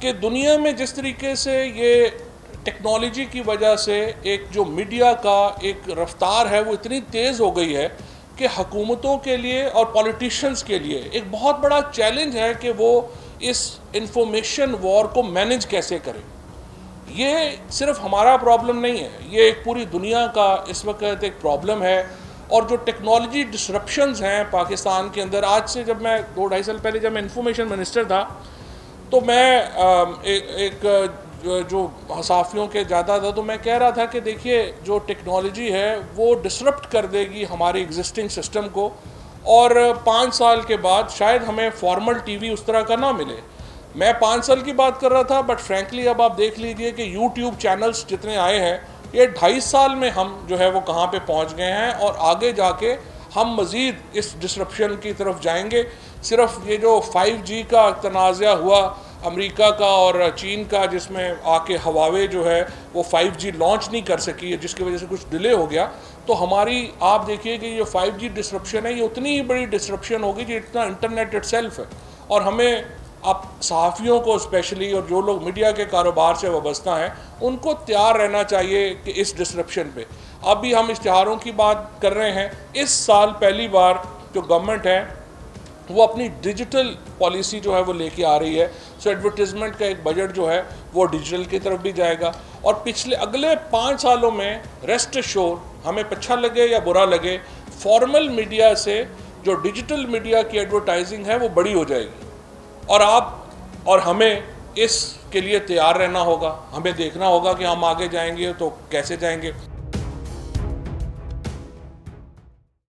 कि दुनिया में जिस तरीके से ये टेक्नोलॉजी की वजह से एक जो मीडिया का एक रफ्तार है, वो इतनी तेज़ हो गई है कि हुकूमतों के लिए और पॉलिटिशियंस के लिए एक बहुत बड़ा चैलेंज है कि वो इस इंफॉर्मेशन वॉर को मैनेज कैसे करें। ये सिर्फ़ हमारा प्रॉब्लम नहीं है, ये एक पूरी दुनिया का इस वक्त एक प्रॉब्लम है और जो टेक्नोलॉजी डिसरप्शंस हैं पाकिस्तान के अंदर। आज से जब मैं दो ढाई साल पहले जब मैं इंफॉर्मेशन मिनिस्टर था तो मैं एक, एक जो हसाफियों के ज़्यादा था तो मैं कह रहा था कि देखिए जो टेक्नोलॉजी है वो डिसरप्ट कर देगी हमारे एग्जिस्टिंग सिस्टम को। और पाँच साल के बाद शायद हमें फॉर्मल टीवी उस तरह का ना मिले। मैं पाँच साल की बात कर रहा था बट फ्रैंकली अब आप देख लीजिए कि यूट्यूब चैनल्स जितने आए हैं ये ढाई साल में हम जो है वो कहाँ पे पहुँच गए हैं और आगे जाके हम मज़ीद इस डिसरप्शन की तरफ़ जाएँगे। सिर्फ़ ये जो 5G का तनाज़ा हुआ अमेरिका का और चीन का, जिसमें आके हवावे जो है, वो 5G लॉन्च नहीं कर सकी है जिसकी वजह से कुछ डिले हो गया। तो हमारी, आप देखिए कि ये 5G डिसरप्शन है, ये उतनी ही बड़ी डिसरप्शन होगी जो इतना इंटरनेट इट है। और हमें अब सहाफ़ियों को स्पेशली और जो लोग मीडिया के कारोबार से वाबस्ता हैं, उनको तैयार रहना चाहिए कि इस डिसरप्शन पे। अभी हम इश्तहारों की बात कर रहे हैं। इस साल पहली बार जो गवर्नमेंट है, वो अपनी डिजिटल पॉलिसी जो है वो लेके आ रही है। सो एडवर्टीज़मेंट का एक बजट जो है, वो डिजिटल की तरफ़ भी जाएगा। और पिछले अगले पाँच सालों में रेस्ट शोर हमें अच्छा लगे या बुरा लगे फॉर्मल मीडिया से जो डिजिटल मीडिया की एडवर्टाइजिंग है, वो बड़ी हो जाएगी। और आप, और हमें इसके लिए तैयार रहना होगा, हमें देखना होगा कि हम आगे जाएँगे तो कैसे जाएँगे।